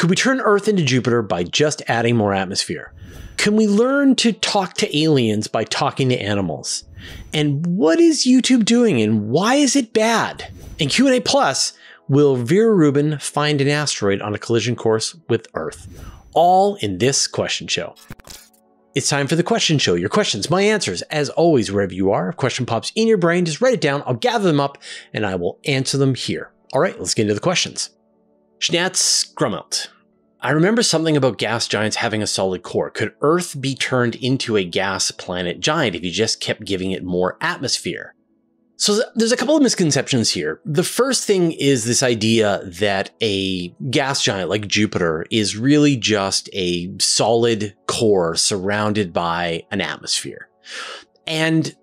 Could we turn Earth into Jupiter by just adding more atmosphere? Can we learn to talk to aliens by talking to animals? And what is YouTube doing and why is it bad? In Q&A Plus, will Vera Rubin find an asteroid on a collision course with Earth? All in this question show. It's time for the question show. Your questions, my answers. As always, wherever you are, if a question pops in your brain, just write it down. I'll gather them up and I will answer them here. All right, let's get into the questions. Schnatz Grummelt. I remember something about gas giants having a solid core. Could Earth be turned into a gas planet giant if you just kept giving it more atmosphere? So there's a couple of misconceptions here. The first thing is this idea that a gas giant like Jupiter is really just a solid core surrounded by an atmosphere. And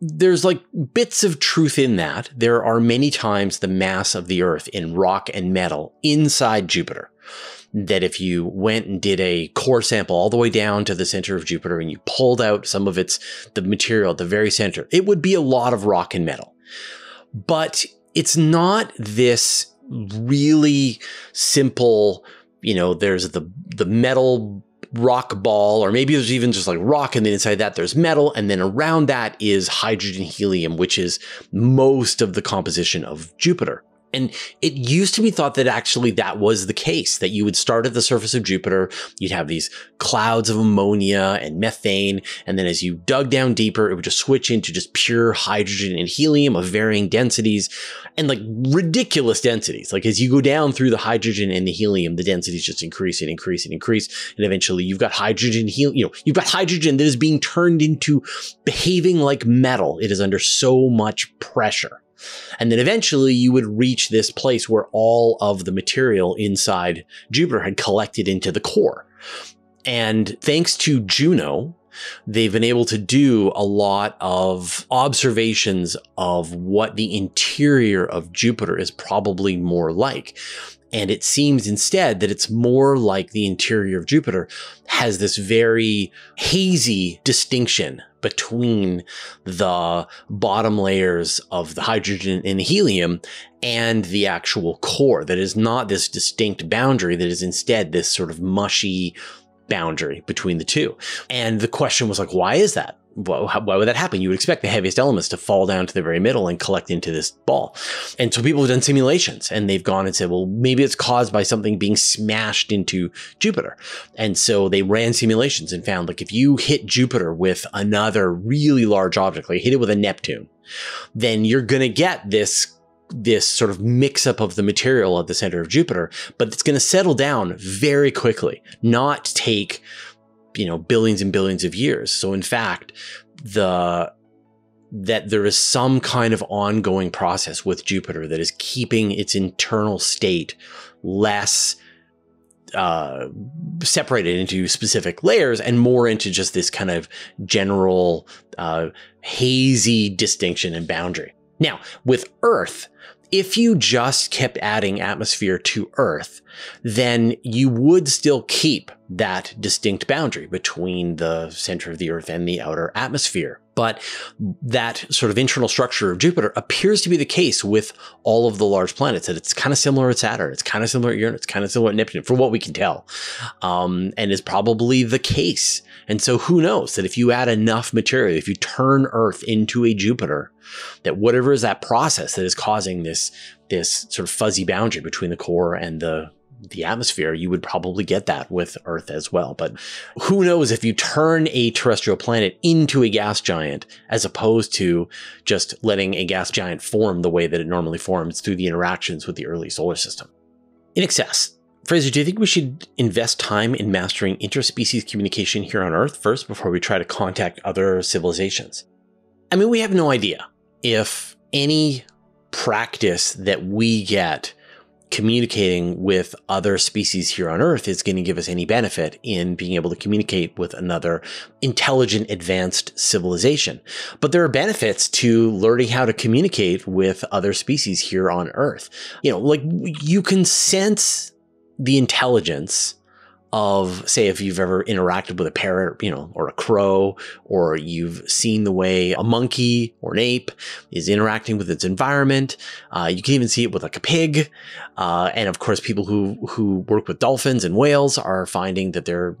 there's like bits of truth in that. There are many times the mass of the Earth in rock and metal inside Jupiter that if you went and did a core sample all the way down to the center of Jupiter and you pulled out some of its the material at the very center, it would be a lot of rock and metal. But it's not this really simple, you know, there's the the metal rock ball, or maybe there's even just like rock, and then inside that there's metal, and then around that is hydrogen helium, which is most of the composition of Jupiter. And it used to be thought that actually that was the case, that you would start at the surface of Jupiter, you'd have these clouds of ammonia and methane, and then as you dug down deeper, it would just switch into just pure hydrogen and helium of varying densities and like ridiculous densities. Like as you go down through the hydrogen and the helium, the densities just increase and increase and increase. And eventually you've got hydrogen, helium, you know, you've got hydrogen that is being turned into behaving like metal. It is under so much pressure. And then eventually you would reach this place where all of the material inside Jupiter had collected into the core. And thanks to Juno, they've been able to do a lot of observations of what the interior of Jupiter is probably more like. And it seems instead that it's more like the interior of Jupiter has this very hazy distinction between the bottom layers of the hydrogen and helium and the actual core. That is not this distinct boundary, that is instead this sort of mushy boundary between the two. And the question was like, why is that? Why would that happen? You would expect the heaviest elements to fall down to the very middle and collect into this ball. And so people have done simulations and they've gone and said, well, maybe it's caused by something being smashed into Jupiter. And so they ran simulations and found like if you hit Jupiter with another really large object, like hit it with a Neptune, then you're going to get this this sort of mix up of the material at the center of Jupiter, but it's going to settle down very quickly, not take you know billions and billions of years. So in fact, the that there is some kind of ongoing process with Jupiter that is keeping its internal state less uh, separated into specific layers and more into just this kind of general uh, hazy distinction and boundary. Now, with Earth, if you just kept adding atmosphere to Earth, then you would still keep that distinct boundary between the center of the Earth and the outer atmosphere. But that sort of internal structure of Jupiter appears to be the case with all of the large planets. That it's kind of similar at Saturn, it's kind of similar at Uranus, it's kind of similar at Neptune, for what we can tell, um, and is probably the case. And so, who knows that if you add enough material, if you turn Earth into a Jupiter, that whatever is that process that is causing this this sort of fuzzy boundary between the core and the the atmosphere, you would probably get that with Earth as well. But who knows if you turn a terrestrial planet into a gas giant as opposed to just letting a gas giant form the way that it normally forms through the interactions with the early solar system. InXs, Fraser, do you think we should invest time in mastering interspecies communication here on Earth first before we try to contact other civilizations? I mean, we have no idea if any practice that we get communicating with other species here on Earth is going to give us any benefit in being able to communicate with another intelligent, advanced civilization. But there are benefits to learning how to communicate with other species here on Earth. You know, like you can sense the intelligence of say if you've ever interacted with a parrot, you know, or a crow, or you've seen the way a monkey or an ape is interacting with its environment. Uh, you can even see it with like a pig. Uh, and of course, people who who work with dolphins and whales are finding that they're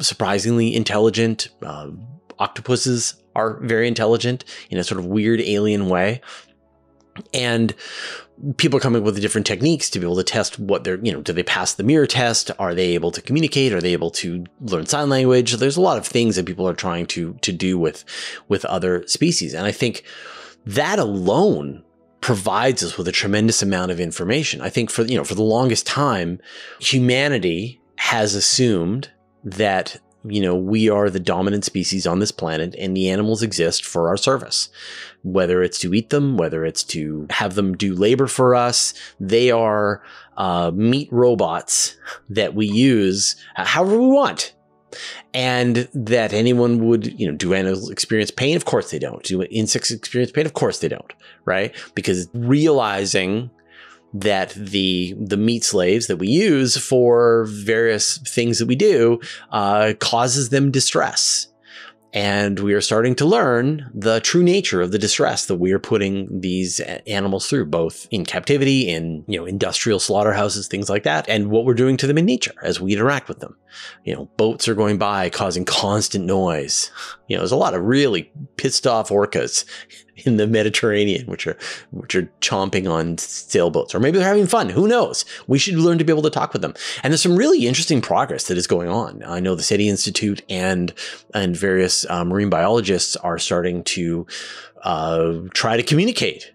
surprisingly intelligent. Uh, octopuses are very intelligent in a sort of weird alien way. And people are coming up with different techniques to be able to test what they're, you know, do they pass the mirror test? Are they able to communicate? Are they able to learn sign language? There's a lot of things that people are trying to to do with with other species. And I think that alone provides us with a tremendous amount of information. I think for you know, for the longest time, humanity has assumed that you know, we are the dominant species on this planet and the animals exist for our service. Whether it's to eat them, whether it's to have them do labor for us, they are uh, meat robots that we use however we want. And that anyone would, you know, do animals experience pain? Of course they don't. Do insects experience pain? Of course they don't, right? Because realizing that the the meat slaves that we use for various things that we do uh, causes them distress. And we are starting to learn the true nature of the distress that we are putting these animals through, both in captivity, in you know industrial slaughterhouses, things like that, and what we're doing to them in nature as we interact with them. You know, boats are going by causing constant noise. You know, there's a lot of really pissed off orcas in the Mediterranean, which are which are chomping on sailboats, or maybe they're having fun. Who knows? We should learn to be able to talk with them. And there's some really interesting progress that is going on. I know the SETI Institute and and various uh, marine biologists are starting to uh, try to communicate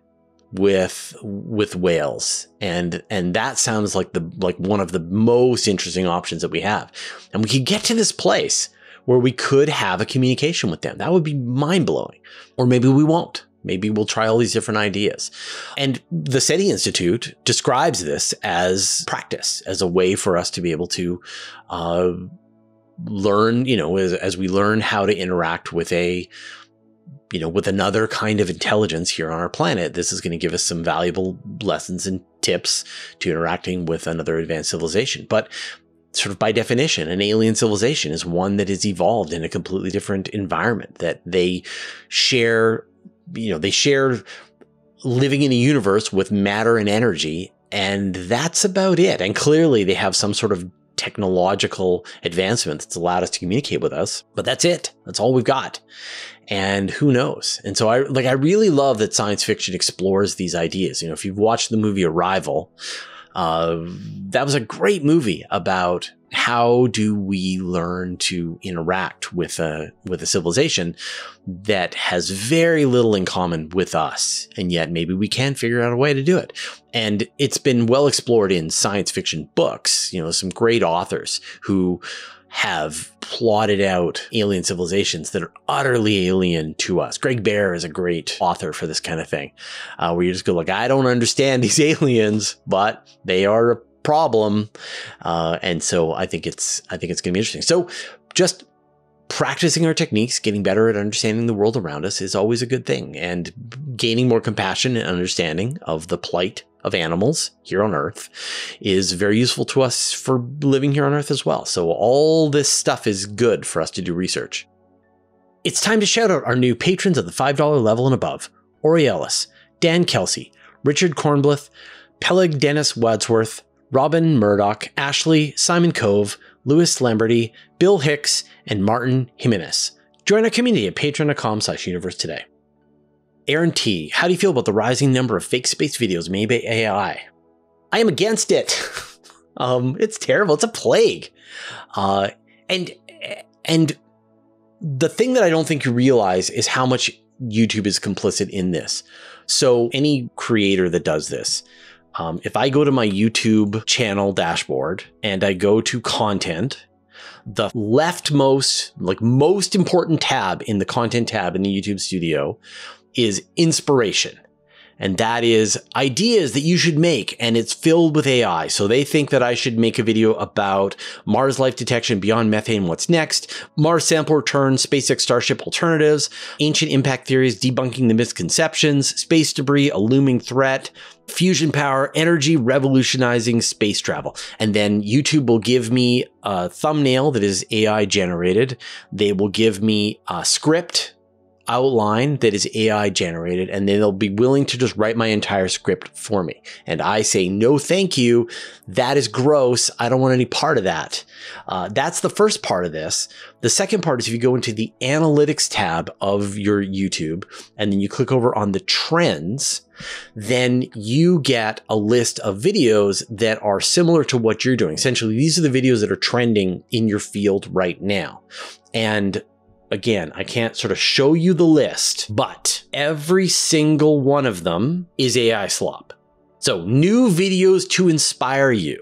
with with whales. And and that sounds like the like one of the most interesting options that we have. And we could get to this place where we could have a communication with them. That would be mind-blowing. Or maybe we won't. Maybe we'll try all these different ideas. And the SETI Institute describes this as practice, as a way for us to be able to uh, learn, you know, as, as we learn how to interact with a you know, with another kind of intelligence here on our planet, this is going to give us some valuable lessons and tips to interacting with another advanced civilization. But sort of by definition, an alien civilization is one that is evolved in a completely different environment, that they share you know, they share living in a universe with matter and energy, and that's about it. And clearly, they have some sort of technological advancement that's allowed us to communicate with us, but that's it. That's all we've got. And who knows? And so I like I really love that science fiction explores these ideas. You know, if you've watched the movie Arrival, uh, that was a great movie about how do we learn to interact with a with a civilization that has very little in common with us and yet maybe we can figure out a way to do it and it's been well explored in science fiction books you know some great authors who have plotted out alien civilizations that are utterly alien to us. Greg Bear is a great author for this kind of thing, uh, where you just go like, I don't understand these aliens, but they are a problem. Uh, and so I think it's I think it's going to be interesting. So just practicing our techniques, getting better at understanding the world around us is always a good thing, and gaining more compassion and understanding of the plight of animals here on Earth is very useful to us for living here on Earth as well. So all this stuff is good for us to do research. It's time to shout out our new patrons at the $5 level and above. Ori Dan Kelsey, Richard Kornblith, Peleg Dennis Wadsworth, Robin Murdoch, Ashley, Simon Cove, Louis Lamberty, Bill Hicks, and Martin Jimenez. Join our community at patreon.com slash universe today. Aaron T., how do you feel about the rising number of fake space videos made by AI? I am against it. um, it's terrible. It's a plague. Uh, and and the thing that I don't think you realize is how much YouTube is complicit in this. So any creator that does this, um, if I go to my YouTube channel dashboard and I go to content, the leftmost, like most important tab in the content tab in the YouTube studio is inspiration. and that is ideas that you should make and it's filled with AI. So they think that I should make a video about Mars life detection beyond methane, what's next, Mars sample return, SpaceX Starship alternatives, ancient impact theories debunking the misconceptions, space debris, a looming threat, fusion power, energy revolutionizing space travel. And then YouTube will give me a thumbnail that is AI generated. They will give me a script outline that is AI generated, and then they'll be willing to just write my entire script for me. And I say, no, thank you. That is gross. I don't want any part of that. Uh, that's the first part of this. The second part is if you go into the analytics tab of your YouTube and then you click over on the trends, then you get a list of videos that are similar to what you're doing. Essentially, these are the videos that are trending in your field right now. And again, I can't sort of show you the list, but every single one of them is AI slop. So, new videos to inspire you.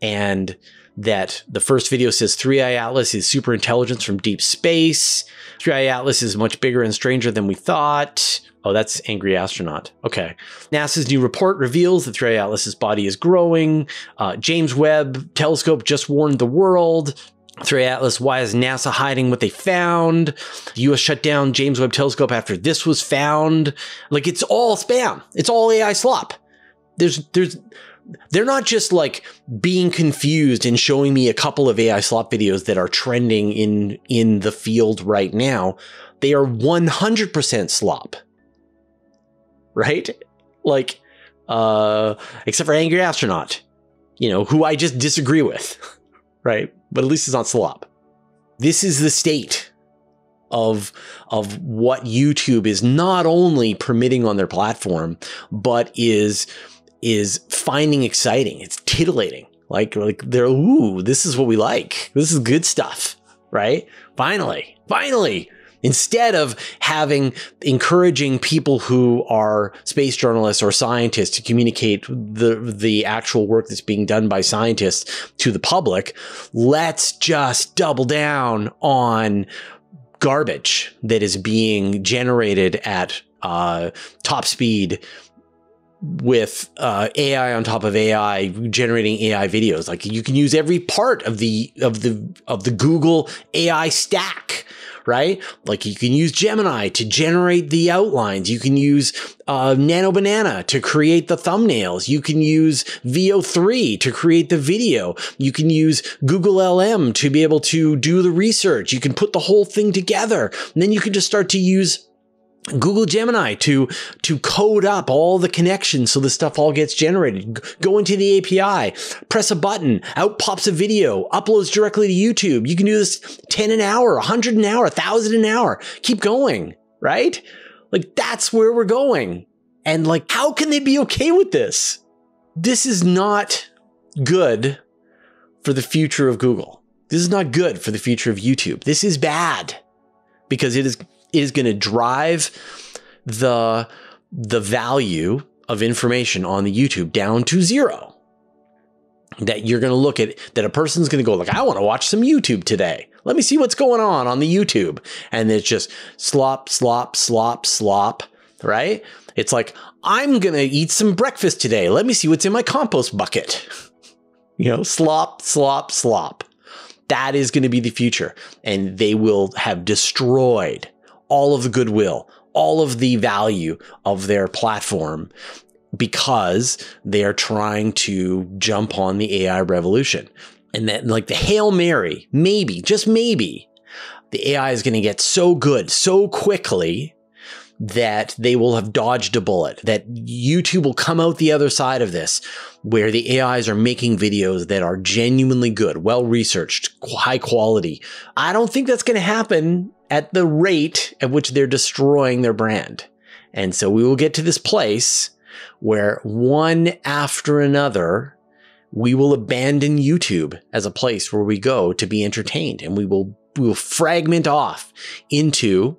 And that the first video says 3i Atlas is super intelligence from deep space. 3i Atlas is much bigger and stranger than we thought. Oh, that's Angry Astronaut. Okay. NASA's new report reveals that 3i Atlas's body is growing. Uh, James Webb telescope just warned the world. 3 Atlas, why is NASA hiding what they found? The US shut down James Webb Telescope after this was found. Like it's all spam. It's all AI slop. There's there's they're not just like being confused and showing me a couple of AI slop videos that are trending in in the field right now. They are 100% slop. Right? Like uh except for Angry Astronaut, you know, who I just disagree with. Right? But at least it's not slop. This is the state of of what YouTube is not only permitting on their platform, but is is finding exciting. It's titillating. Like like they're ooh, this is what we like. This is good stuff, right? Finally, finally, Instead of having encouraging people who are space journalists or scientists to communicate the the actual work that's being done by scientists to the public, let's just double down on garbage that is being generated at uh, top speed with uh, AI on top of AI generating AI videos. Like you can use every part of the of the of the Google AI stack right? Like you can use Gemini to generate the outlines. You can use uh, Nano Banana to create the thumbnails. You can use Veo 3 to create the video. You can use Google LM to be able to do the research. You can put the whole thing together. And then you can just start to use Google Gemini to to code up all the connections so the stuff all gets generated. Go into the API, press a button, out pops a video, uploads directly to YouTube. You can do this 10 an hour, 100 an hour, 1000 an hour. Keep going, right? Like that's where we're going. And like how can they be okay with this? This is not good for the future of Google. This is not good for the future of YouTube. This is bad because it is is going to drive the the value of information on the YouTube down to zero. That you're going to look at that a person's going to go like I want to watch some YouTube today. Let me see what's going on on the YouTube and it's just slop slop slop slop, right? It's like I'm going to eat some breakfast today. Let me see what's in my compost bucket. You know, slop slop slop. That is going to be the future and they will have destroyed all of the goodwill, all of the value of their platform because they are trying to jump on the AI revolution. And that, like the Hail Mary, maybe, just maybe, the AI is going to get so good so quickly that they will have dodged a bullet, that YouTube will come out the other side of this, where the AIs are making videos that are genuinely good, well researched, high quality. I don't think that's going to happen at the rate at which they're destroying their brand. And so we will get to this place where one after another, we will abandon YouTube as a place where we go to be entertained and we will we will fragment off into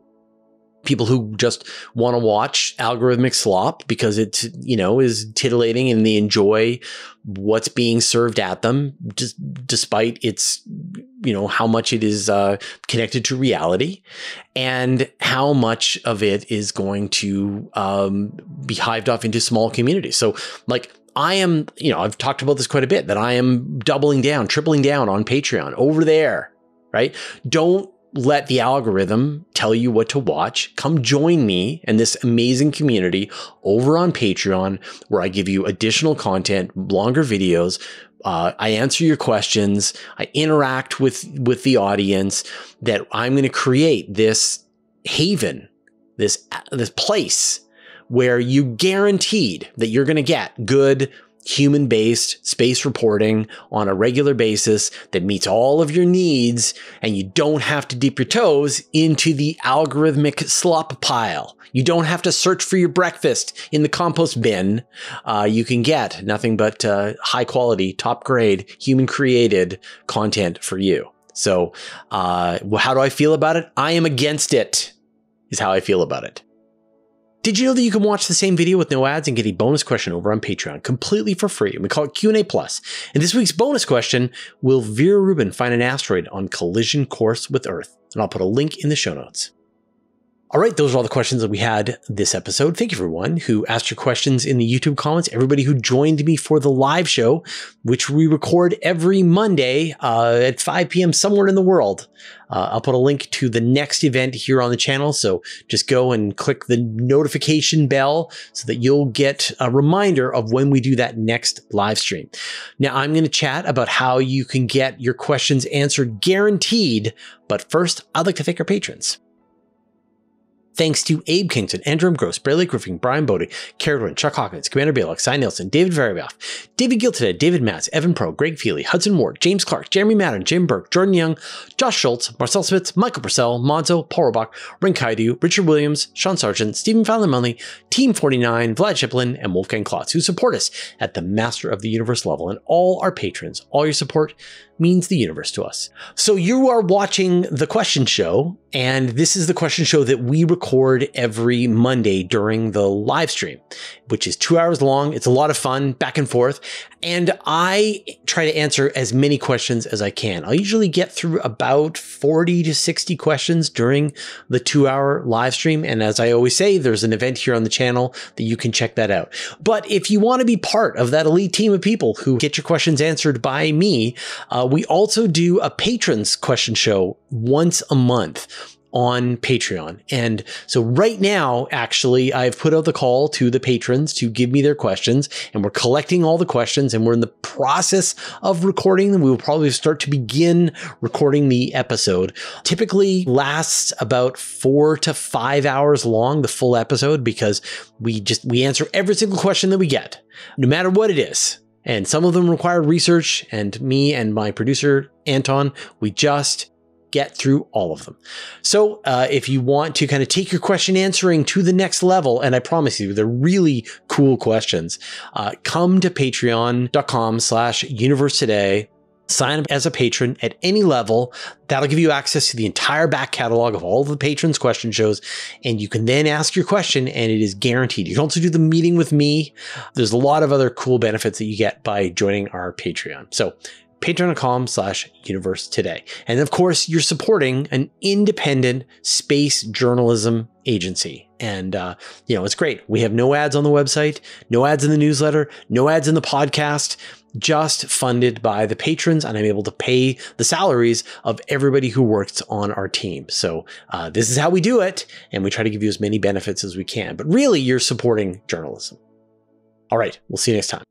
people who just want to watch algorithmic slop because it you know is titillating and they enjoy what's being served at them just despite its you know how much it is uh, connected to reality and how much of it is going to um, be hived off into small communities so like I am, you know, I've talked about this quite a bit that I am doubling down, tripling down on Patreon over there, right? Don't let the algorithm tell you what to watch. Come join me and this amazing community over on Patreon, where I give you additional content, longer videos. Uh, I answer your questions. I interact with with the audience. That I'm going to create this haven, this this place where you guaranteed that you're going to get good human based space reporting on a regular basis that meets all of your needs and you don't have to dip your toes into the algorithmic slop pile. You don't have to search for your breakfast in the compost bin. Uh, you can get nothing but uh, high quality, top grade, human created content for you. So, uh, how do I feel about it? I am against it, is how I feel about it. Did you know that you can watch the same video with no ads and get a bonus question over on Patreon completely for free? We call it Q&A Plus. In this week's bonus question, will Vera Rubin find an asteroid on collision course with Earth? And I'll put a link in the show notes. All right, those are all the questions that we had this episode. Thank you everyone who asked your questions in the YouTube comments, everybody who joined me for the live show, which we record every Monday uh, at 5 p.m. somewhere in the world. Uh, I'll put a link to the next event here on the channel. So just go and click the notification bell so that you'll get a reminder of when we do that next live stream. Now I'm going to chat about how you can get your questions answered guaranteed. But first, I'd like to thank our patrons. Thanks to Abe Kingston, Andrew Gross, Braley Griffin, Brian Bodie, Carolyn, Chuck Hawkins, Commander Bailock, Cy Nelson, David Veribioff, David Gilted, David Matz, Evan Pro, Greg Feely, Hudson Ward, James Clark, Jeremy Madden, Jim Burke, Jordan Young, Josh Schultz, Marcel Smith, Michael Purcell, Monzo, Paul Robach, Ring Kaidu, Richard Williams, Sean Sargent, Stephen Fallon Munley, Team 49, Vlad Chiplin, and Wolfgang Klotz, who support us at the Master of the Universe level, and all our patrons. All your support means the universe to us. So you are watching the question show, and this is the question show that we record every Monday during the live stream, which is two hours long. It's a lot of fun, back and forth. And I try to answer as many questions as I can. I'll usually get through about 40 to 60 questions during the two hour live stream. And as I always say, there's an event here on the channel that you can check that out. But if you want to be part of that elite team of people who get your questions answered by me, uh, we also do a patrons question show once a month on Patreon. And so right now, actually, I've put out the call to the patrons to give me their questions and we're collecting all the questions and we're in the process of recording them. We will probably start to begin recording the episode. Typically lasts about four to five hours long, the full episode, because we just, we answer every single question that we get, no matter what it is. And some of them require research and me and my producer, Anton, we just get through all of them. So uh, if you want to kind of take your question answering to the next level, and I promise you, they're really cool questions, uh, come to patreon.com slash universe today. Sign up as a patron at any level. That'll give you access to the entire back catalog of all of the patrons' question shows. And you can then ask your question and it is guaranteed. You can also do the meeting with me. There's a lot of other cool benefits that you get by joining our Patreon. So patreon.com slash universe today. And of course, you're supporting an independent space journalism agency. And, uh, you know, it's great. We have no ads on the website, no ads in the newsletter, no ads in the podcast, just funded by the patrons. And I'm able to pay the salaries of everybody who works on our team. So uh, this is how we do it. And we try to give you as many benefits as we can. But really, you're supporting journalism. All right. We'll see you next time.